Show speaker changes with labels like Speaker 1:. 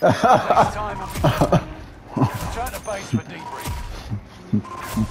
Speaker 1: Next time will be Return to base for debrief.